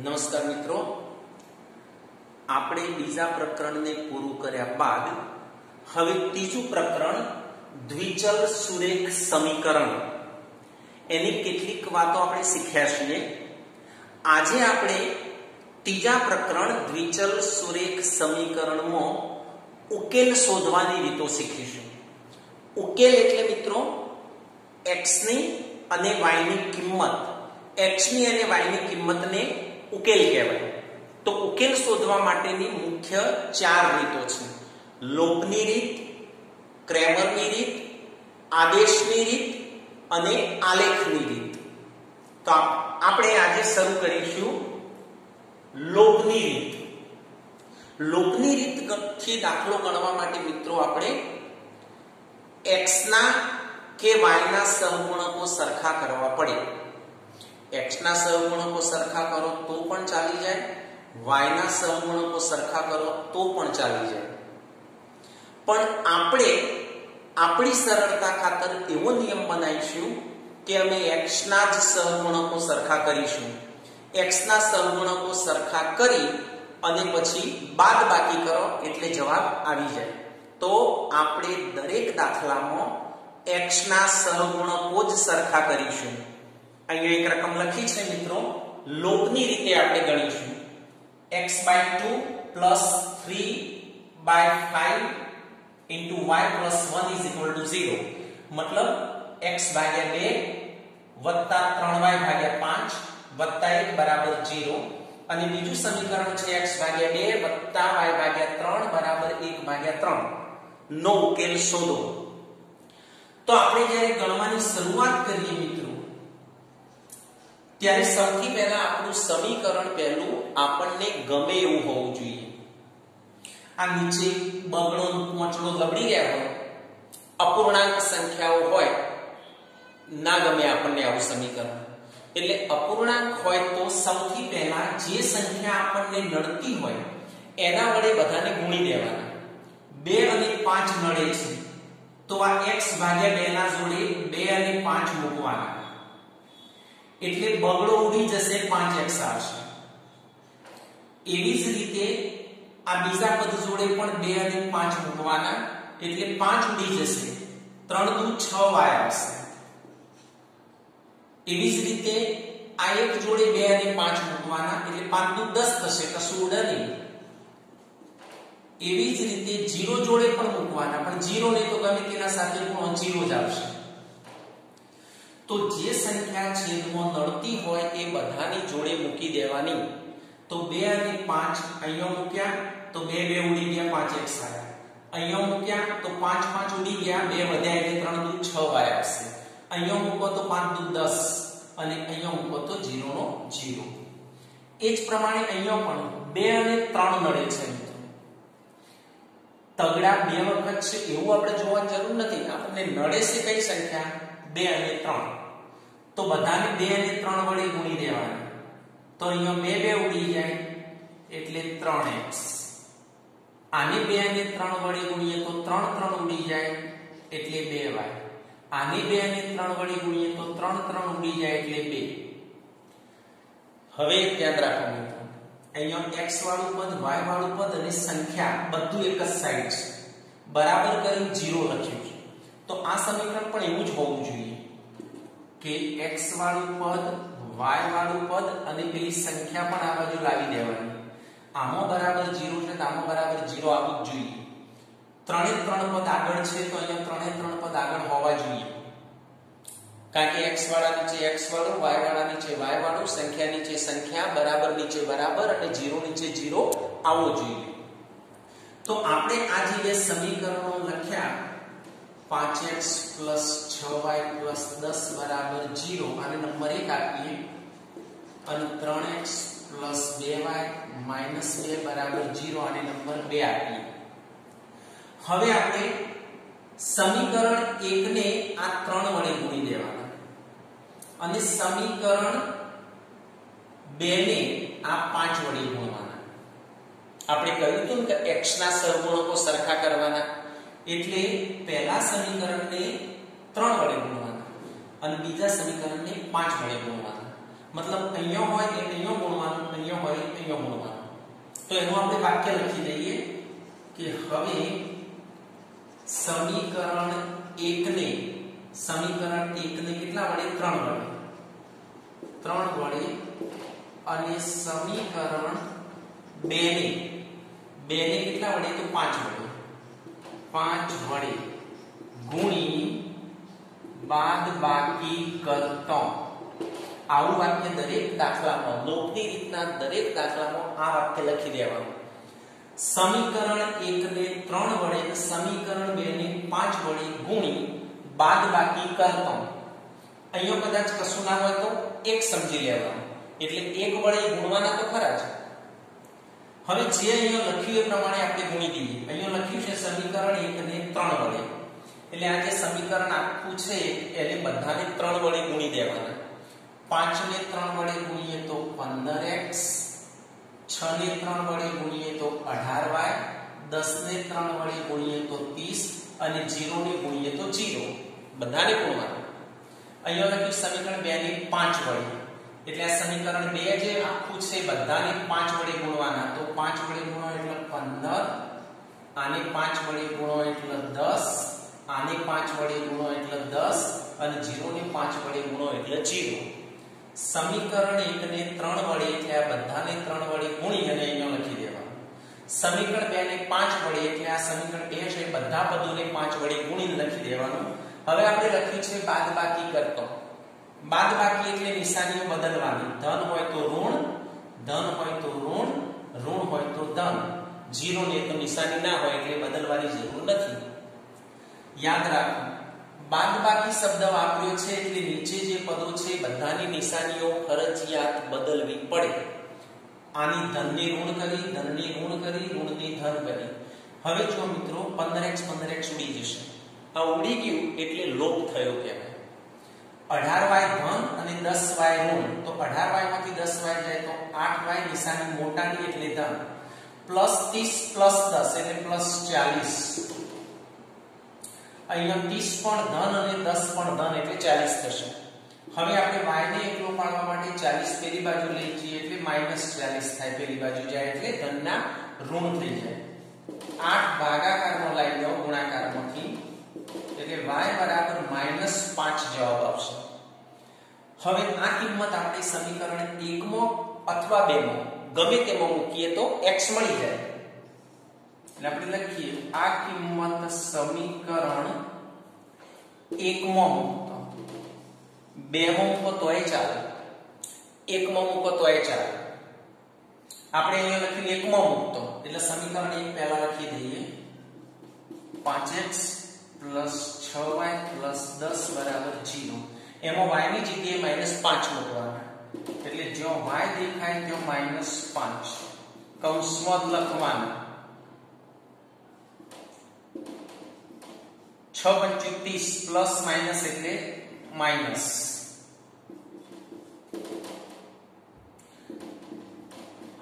નમસ્કાર મિત્રો, આપણે બીજા પ્રકરણને પૂરું કર્યા બાદ, હવે ત્રીજું પ્રકરણ દ્વિચલ સુરેખ સમીકરણ. એની કેટલીક વાતો આપણે શીખ્યા છીએ. આજે આપણે ત્રીજા પ્રકરણ દ્વિચલ સુરેખ સમીકરણમાં ઉકેલ શોધવાની રીતો શીખીશું. ઉકેલ એટલે મિત્રો એક્સની અને વાયની કિંમત. એક્સની અને વાયની કિંમતને ઉકેલ કહેવાય. તો ઉકેલ શોધવા માટેની મુખ્ય ચાર રીતો છે. લોપની રીત, ક્રેમરની રીત, આદેશની રીત અને આલેખની રીત. તો આપણે આજે શરૂ કરીશું લોપની રીત. લોપની રીતથી દાખલો ગણવા માટે મિત્રો આપણે એક્સના કે y ના સહગુણકો સરખા કરવા પડે. X ના સહગુણકો સરખા કરો તો પણ ચાલી જાય. y ના સહગુણકો સરખા કરો તો પણ ચાલી જાય. પણ આપણે આપણી સરળતા ખાતર એવો નિયમ બનાવીશું કે અમે x ના જ સહગુણકો સરખા કરીશું. x ના સહગુણકો સરખા કરી અને પછી બાદ બાકી કરો એટલે જવાબ આવી જાય. તો આપણે દરેક દાખલામાં x ના સહગુણકો જ સરખા કરીશું. અહીંયા એક રકમ લખી છે મિત્રો. લોપની રીતે આપણે ગણીશું. x 2 3 5 into y plus 1 is equal to 0 મતલબ x ભાગ્યા 2 વત્તા 3y ભાગ્યા 5 વત્તા 1 બરાબર 0 અને બીજું સમીકરણ છે x ભાગ્યા 2 વત્તા y ભાગ્યા 3 બરાબર 1 ભાગ્યા 3 નો ઉકેલ શોધો. તો આપણે જ્યારે ગણવાની શરૂઆત કરીએ મિત્રો ત્યારે સૌથી પહેલા આપણું સમીકરણ પહેલું આપણને ગમે એવું હોવું જોઈએ. આ નીચે બગડો મચડો લબડી ગયા હોય, અપૂર્ણાંક સંખ્યાઓ હોય, ના ગમે આપણને આવું સમીકરણ. એટલે અપૂર્ણાંક હોય તો સૌથી પહેલા જે સંખ્યા આપણને નડતી હોય, એના વડે બધાને ગુણી દેવાના. બે અને પાંચ નડે છે, તો આ x ભાગ્યા બે ના જોડે બે અને પાંચ મૂકવાના. એટલે બગડો ઉડી જશે 5x આવશે એવી જ રીતે આ બીજા પદ જોડે પણ 2 અને 5 મૂકવાના, એટલે 5 ઉડી જશે. 3 દુ 6y આવશે. એવી જ રીતે આ એક જોડે 2 અને 5 મૂકવાના, એટલે 5 દુ 10 થશે, કશું ઉડે નહીં. એવી જ રીતે 0 જોડે પણ મૂકવાના, પણ 0 નહીં તો ગમે તેના સાથે પણ 0 જ આવશે. તો જે સંખ્યા છેદમાં નડતી હોય એ બધાની જોડે મૂકી દેવાની. તો 2 અને 5 અહીંયા મૂક્યા, તો 2 2 ઉડી ગયા 5x આવ્યા અહીંયા મૂક્યા, તો 5 5 ઉડી ગયા 2 વધ્યા એટલે 3 દુ 6 y આવશે અહીંયા મૂકો તો 5 દુ 10 અને અહીંયા મૂકો તો 0 નો 0 એ જ પ્રમાણે અહીંયા પણ 2 અને 3 નડે છે તગડા બે વખત છે, એવું આપણે જોવાની જરૂર નથી. આપણને નડે છે કઈ સંખ્યા? 2 અને ત્રણ. તો બધાને બે અને ત્રણ વડે ગુણી દેવાના. તો અહીંયા 2 2 ઉડી જાય એટલે ત્રણ એક્સ. આને બે અને ત્રણ વડે ગુણીએ તો 3 3 ઉડી જાય એટલે બે વાય. આને બે અને ત્રણ વડે ગુણીએ તો 3 3 ઉડી જાય એટલે બે. હવે યાદ રાખો મિત્રો. અહીંયા x વાળું પદ y વાળું પદ અને સંખ્યા બધું એક જ સાઈડ છે. બરાબર કરી 0 લખ્યું છે તો આ સમીકરણ પણ એવું જ હોવું જોઈએ કે x વાળું પદ, y વાળું પદ અને પેલી સંખ્યા પણ આ બાજુ લાવી દેવાની. આમાં બરાબર 0 છે તો આમાં બરાબર 0 આવવું જ જોઈએ. ત્રણે ત્રણ પદ આગળ છે તો અહીંયા ત્રણે ત્રણ પદ આગળ હોવા જોઈએ. કારણ કે x વાળા નીચે x વાળું, y વાળા નીચે y વાળું, સંખ્યા નીચે સંખ્યા, બરાબર નીચે બરાબર અને 0 નીચે 0 આવવો જોઈએ. તો આપણે આ જે સમીકરણો લખ્યા 5x 6y 10 બરાબર 0 આને નંબર 1 આપીએ. અને 3x 2y 2 બરાબર 0 આને નંબર 2 આપીએ. હવે આપણે સમીકરણ 1 ને આ 3 વડે ગુણી દેવાના અને સમીકરણ 2 ને આ 5 વડે ગુણવાના. આપણે કહ્યું હતું કે x ના સહગુણકો સરખા કરવાના. એટલે પહેલા સમીકરણને 3 વડે ગુણવાના અને બીજા સમીકરણને 5 વડે ગુણવાના મતલબ અહીંયા હોય એટલે અહીંયા ગુણવાનું, અહીંયા હોય અહીંયા ગુણવાનું. તો એનું આપણે વાક્ય લખી દઈએ કે હવે સમીકરણ 1 ને સમીકરણ 1 ને કેટલા વડે? 3 વડે. 3 વડે અને સમીકરણ 2 ને 2 ને કેટલા વડે? તો 5 વડે. 5 વડે ગુણી બાદ બાકી કરતો આવું વાક્ય દરેક દાખલામાં, લોભની રીતના દરેક દાખલામાં આ વાક્ય લખી દેવાનું. સમીકરણ 1 ને 3 વડે, સમીકરણ 2 ને 5 વડે ગુણી બાદ બાકી કરતો અહીંયા કદાચ કશું ના હોય તો એક સમજી લેવાનું. એટલે એક વડે ગુણવાના તો ખરા જ. હવે જે અહીંયા લખ્યું એ પ્રમાણે આપણે ગુણી દઈએ. સમીકરણ 1 ને 3 વડે. એટલે આ જે સમીકરણ આખું છે, એને બધાને 3 વડે ગુણી દેવાના. 5 ને 3 વડે ગુણીએ તો 15x 6 ને 3 વડે ગુણીએ તો 18y 10 ને 3 વડે ગુણીએ તો 30 અને 0 ને ગુણીએ તો 0 બધાને ગુણવાનું. અહીંયા લખ્યું સમીકરણ 2 ને 5 વડે. એટલે આ સમીકરણ 2 જે આખું છે, બધાને 5 વડે ગુણવાના. તો 5 વડે ગુણો એટલે 15 આને 5 વડે ગુણો એટલે 10 આને 5 વડે ગુણો એટલે 10 અને 0 ને 5 વડે ગુણો એટલે 0 સમીકરણ 1 ને 3 વડે એટલે આ બધાને 3 વડે ગુણી અને અહીંયા લખી દેવાનું. સમીકરણ 2 ને 5 વડે એટલે આ સમીકરણ 2 છે, બધા પદોને 5 વડે ગુણીને લખી દેવાનું. હવે આપણે લખ્યું છે બાદબાકી કરતો. બાદબાકી એટલે નિશાનીઓ બદલવાની. ધન હોય તો ઋણ, ધન હોય તો ઋણ ઋણ હોય તો ધન. 0 ને તો નિશાની ના હોય એટલે બદલવાની જરૂર નથી. યાદ રાખો, બાદબાકી શબ્દ વાપર્યો છે એટલે નીચે જે પદો છે બધાની નિશાનીઓ ફરજિયાત બદલવી પડે. આની ધનની ઋણ કરી, ધનની ઋણ કરી, ઋણને ધન કરી હવે જો મિત્રો 15x 15x ઉડી જશે. આ ઉડી ગયું એટલે લોપ થયો કહેવાય. 18y ધન અને 10y ઋણ. તો 18y માંથી 10y જાય તો 8y નિશાની મોટાની એટલે ધન. પ્લસ 30 પ્લસ દસ એટલે પ્લસ 40 અહીંયા 30 પણ ધન અને દસ પણ ધન એટલે 40 થશે. હવે આપણે y ને એકલો પાડવા માટે 40 પેલી બાજુ લઈ જઈએ, એટલે -40 થાય પેલી બાજુ જાય, એટલે ધનના ઋણ થઈ જાય. 8 ભાગાકારમાં લઈ લો ગુણાકારમાંથી, એટલે y બરાબર -5 જવાબ આવશે હવે આ કિંમત આપણે સમીકરણ 1 માં અથવા 2 માં ગમે તેમાં મૂકીએ તો x મળી જાય. એટલે આપણે લખીએ, આ કિંમત સમીકરણ 1 માં મૂકતો. 2 માં મૂકો તોય ચાલે. 1 માં મૂકો તોય ચાલે. આપણે અહીંયા લખીને 1 માં મૂકતો. એટલે સમીકરણ 1 પહેલા લખી દઈએ. 5x 6y 10 બરાબર 0 એમાં y ની જગ્યાએ -5 મૂકવાના. એટલે જો y દેખાય ત્યાં -5 કૌંસમાં લખવાનું. 6 પંચું 30 પ્લસ માઇનસ એટલે માઇનસ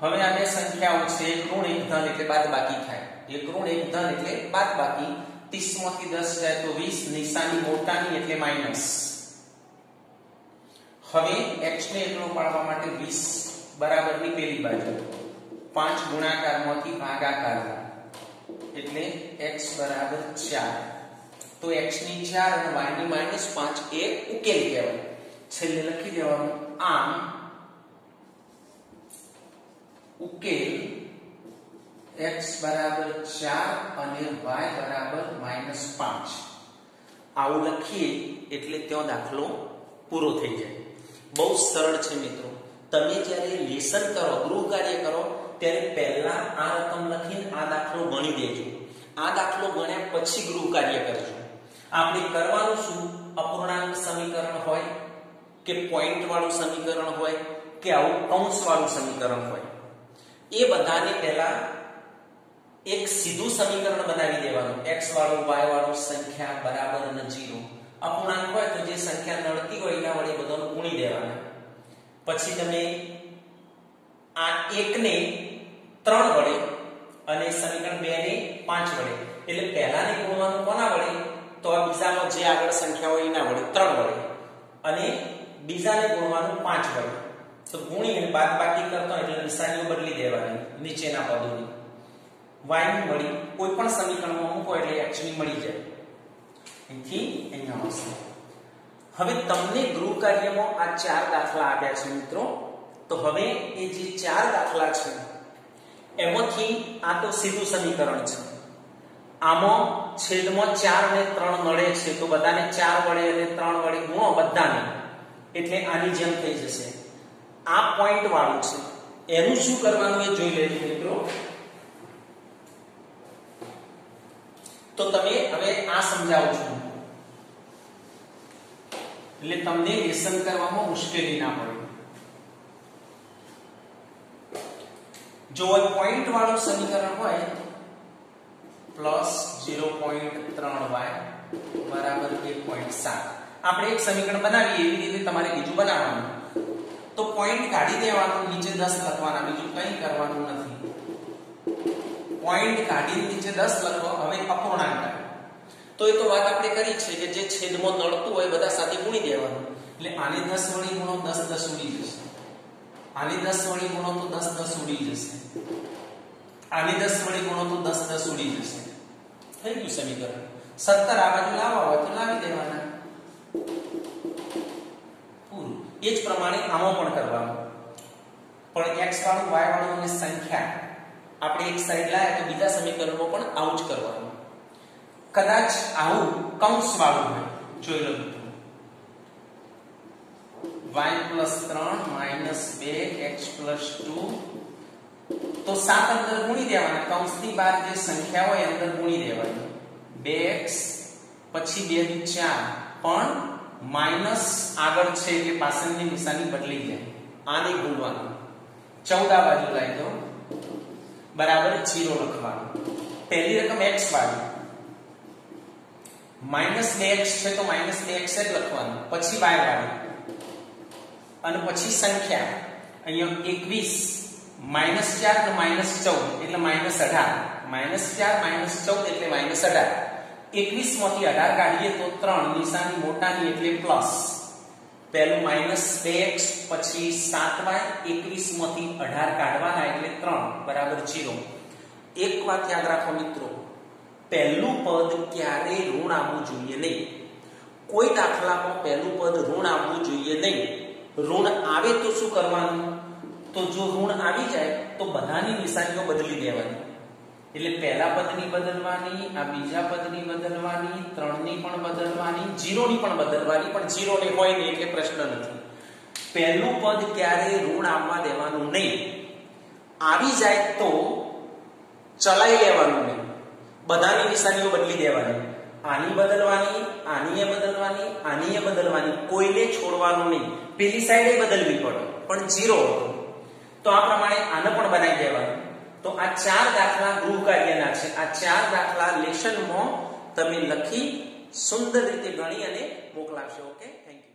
હવે આ બે સંખ્યાઓ છે, એક ઋણ, એક ધન એટલે બાદબાકી થાય. એક ઋણ, એક ધન એટલે બાદબાકી 30 માંથી 10 જાય તો 20 નિશાની મોટાની એટલે માઇનસ. હવે x ને એકલો પાડવા માટે 20 બરાબરની પેલી બાજુ. 5 ગુણાકારમાંથી ભાગાકારમાં એટલે x બરાબર 4 તો x ની 4 અને y ની -5 એ ઉકેલ કહેવાય. છેલ્લે લખી દેવાનું આમ. ઉકેલ x બરાબર 4 અને y બરાબર -5 આવું લખીએ એટલે ત્યાં દાખલો પૂરો થઈ જાય. બહુ સરળ છે મિત્રો. તમે જ્યારે લેસન કરો, ગૃહ કાર્ય કરો, ત્યારે પહેલા આ રકમ લખીને આ દાખલો ગણી દેજો. આ દાખલો ગણ્યા પછી ગૃહ કાર્ય કરજો. આપણે કરવાનું શું? અપૂર્ણાંક સમીકરણ હોય કે પોઈન્ટ વાળું સમીકરણ હોય કે આવું કૌંસ વાળું સમીકરણ હોય? એ બધાને પહેલા એક સીધું સમીકરણ બનાવી દેવાનું. x વાળું, y વાળું સંખ્યા બરાબર અને 0 અપૂર્ણાંક હોય તો જે સંખ્યા નડતી હોય એના વડે બધાને ગુણી દેવાના. પછી તમે આ એકને 3 વડે અને સમીકરણ 2 ને 5 વડે. એટલે પહેલાને ગુણવાનું કોના વડે? તો આ બીજામાં જે આગળ સંખ્યા હોય એના વડે 3 વડે. અને બીજાને ગુણવાનું 5 વડે. તો ગુણી અને બાદબાકી કરતો એટલે નિશાનીઓ બદલી દેવાની, નીચેના પદોની. y ની મળી કોઈ પણ સમીકરણમાં મૂકો એટલે ની મળી જાય. અહીંથી અહીંયા આવશે હવે તમને ગૃહ કાર્યમાં આ ચાર દાખલા આપ્યા છે મિત્રો. તો હવે એ જે ચાર દાખલા છે, એમાંથી આ તો સીધું સમીકરણ છે. આમાં છેદમાં ચાર ને ત્રણ મળે છે, તો બધાને ચાર વડે અને ત્રણ વડે ગુણો બધાને. એટલે આની જેમ થઈ જશે. આ પોઈન્ટ વાળું છે. એનું શું કરવાનું એ જોઈ લેજો મિત્રો. તો તમે હવે આ સમજાવું છું. એટલે તમને લેસન કરવામાં મુશ્કેલી ના પડે. જો પોઈન્ટ વાળું સમીકરણ હોય પ્લસ ઝીરો પોઈન્ટ ત્રણ વાય બરાબર એક પોઈન્ટ સાત. આપણે એક સમીકરણ બનાવીએ, એવી રીતે તમારે બીજું બનાવવાનું. તો પોઈન્ટ કાઢી દેવાનું, નીચે દસ લખવાના, બીજું કંઈ કરવાનું નથી. પોઈન્ટ કાઢી નીચે દસ લખો, હવે અપૂર્ણાંક તો એ તો વાત આપણે કરી છે કે જે છેદમાં નળતું હોય બધા સાથે ગુણી દેવાનું. એટલે આને દસ વળી ગુણો દસ દસ ઉડી જશે. આને દસ વળી ગુણો તો દસ દસ ઉડી જશે. આને દસ વળી ગુણો તો દસ દસ ઉડી જશે. થઈ ગયું સમીકરણ. સત્તર આ બાજુ લાવવા હોય તો લાવી દેવાના. પૂરું. એ જ પ્રમાણે આમાં પણ કરવાનું. પણ x વાળું, y વાળું અને સંખ્યા આપણે એક સાઈડ લાયા તો બીજા સમીકરણમાં પણ આવું જ કરવાનું. કદાચ આવું કૌંસ વાળું હોય. જોઈ લો મિત્રો. y 3 2 x 2 તો સાત અંદર ગુણી દેવાના. કૌંસની બહાર જે સંખ્યા હોય અંદર ગુણી દેવાની. 2x પછી 2 ની 4 પણ માઇનસ આગળ છે એટલે પાછળની નિશાની બદલી જાય. આને ગુણવાનું. 14 બાજુ લાવી દો. બરાબર 0 લખવાનું. પહેલી રકમ x વાળી. માઇનસ બે એક્સ છે તો માઇનસ બે એક્સ જ લખવાનું. પછી વાય વાળું. અને પછી સંખ્યા. અહીંયા એકવીસ. માઇનસ ચાર અને માઇનસ ચૌદ, એટલે માઇનસ અઢાર. માઇનસ ચાર, માઇનસ ચૌદ, એટલે માઇનસ અઢાર. એકવીસમાંથી અઢાર કાઢીએ તો ત્રણ, નિશાની મોટાની એટલે પ્લસ પહેલું માઇનસ બે એક્સ, પછી સાત વાય એકવીસમાંથી અઢાર કાઢવાના એટલે ત્રણ, બરાબર જીરો એક વાત યાદ રાખો મિત્રો. પહેલું પદ ક્યારે ઋણ આવવું જોઈએ નહીં. કોઈ દાખલામાં પહેલું પદ ઋણ આવવું જોઈએ નહીં. ઋણ આવે તો શું કરવાનું? તો જો ઋણ આવી જાય, તો બધાની નિશાનીઓ બદલી દેવાની. એટલે પહેલા પદની બદલવાની, આ બીજા પદની બદલવાની, ત્રણની પણ બદલવાની, જીરોની પણ બદલવાની, પણ જીરોને હોય નહીં એટલે પ્રશ્ન નથી. પહેલું પદ ક્યારે ઋણ આવવા દેવાનું નહીં. આવી જાય તો ચલાવી લેવાનું નહીં. બધાની નિશાનીઓ બદલી દેવાની. આની બદલવાની, આનીએ બદલવાની આનીએ બદલવાની. કોઈને છોડવાનું નહીં. પેલી સાઈડે બદલવી પડે. પણ જીરો તો આ પ્રમાણે આને પણ બનાવી દેવાનું. તો આ ચાર દાખલા ગૃહ કાર્યના છે. આ ચાર દાખલા લેશનમાં તમે લખી સુંદર રીતે ગણી અને મોકલાવશો. Okay thank you